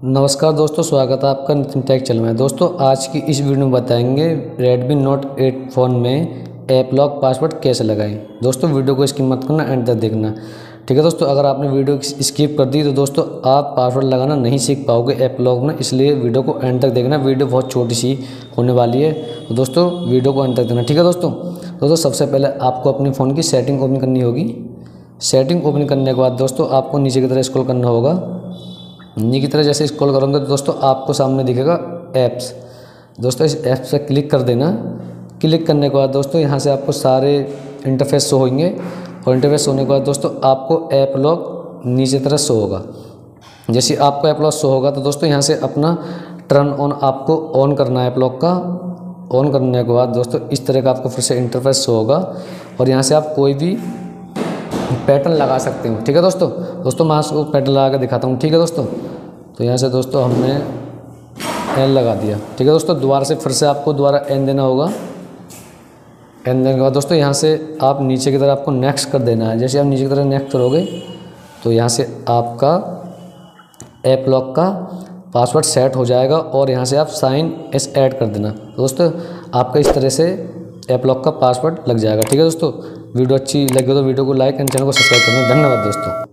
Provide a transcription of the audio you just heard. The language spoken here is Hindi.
नमस्कार दोस्तों, स्वागत है आपका नितिन टेक चैनल में। दोस्तों, आज की इस वीडियो में बताएँगे Redmi Note 8 फ़ोन में ऐप लॉक पासवर्ड कैसे लगाएँ। दोस्तों, वीडियो को इसकी मत करना एंड तक देखना। ठीक है दोस्तों, अगर आपने वीडियो स्किप कर दी तो दोस्तों, आप पासवर्ड लगाना नहीं सीख पाओगे ऐप लॉक में, इसलिए वीडियो को एंड तक देखना। वीडियो बहुत छोटी सी होने वाली है तो दोस्तों, वीडियो को एंड तक देखना। ठीक है दोस्तों दोस्तों, सबसे पहले आपको अपने फ़ोन की सेटिंग ओपन करनी होगी। सेटिंग ओपन करने के बाद दोस्तों, आपको नीचे की तरह स्क्रॉल करना होगा। नीचे की तरह जैसे स्क्रॉल करोगे तो दोस्तों आपको सामने दिखेगा ऐप्स दोस्तों इस ऐप से क्लिक कर देना। क्लिक करने के बाद दोस्तों यहाँ से आपको सारे इंटरफेस शो होंगे और इंटरफेस होने के बाद दोस्तों आपको ऐप लॉक नीचे तरह शो होगा। जैसे आपको ऐप लॉक शो होगा तो दोस्तों यहाँ से अपना टर्न ऑन आपको ऑन करना है ऐप लॉक का। ऑन करने के बाद दोस्तों इस तरह का आपको फिर से इंटरफेस शो होगा और यहाँ से आप कोई भी पैटर्न लगा सकते हो। ठीक है दोस्तों? दोस्तों, मैं आपको पैटर्न लगा कर दिखाता हूँ। ठीक है दोस्तों? तो यहाँ से दोस्तों हमने एन लगा दिया। ठीक है दोस्तों? दोबारा से फिर से आपको दोबारा एन देना होगा। एन देने के बाद दोस्तों, यहाँ से आप नीचे की तरफ़ आपको नेक्स्ट कर देना है। जैसे आप नीचे की तरफ़ नेक्स्ट करोगे तो यहाँ से आपका ऐप लॉक का पासवर्ड सेट हो जाएगा और यहाँ से आप साइन एस ऐड कर देना। दोस्तों, आपका इस तरह से ऐप लॉक का पासवर्ड लग जाएगा। ठीक है दोस्तों? वीडियो अच्छी लगी तो वीडियो को लाइक एंड चैनल को सब्सक्राइब करना धन्यवाद दोस्तों